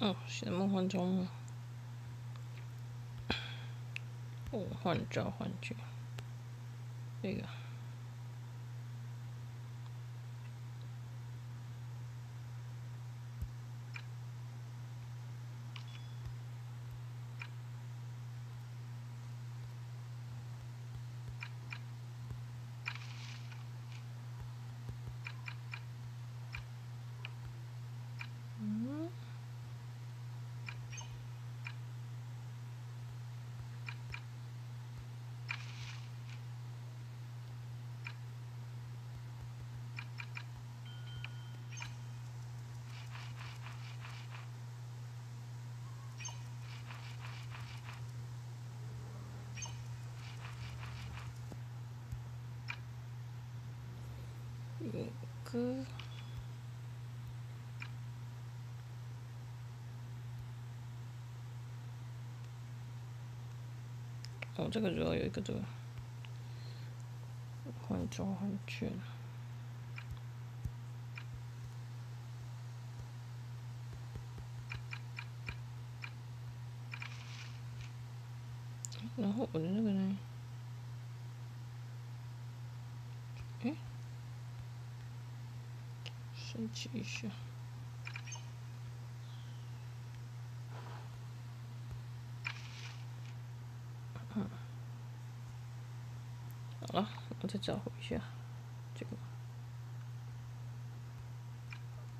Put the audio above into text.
哦，现在梦幻中，梦，幻召唤局，这个。一个，哦，这个主要有一个这个换装换券，然后我的那个呢？哎。升级一下，好了，我再找回一下这个。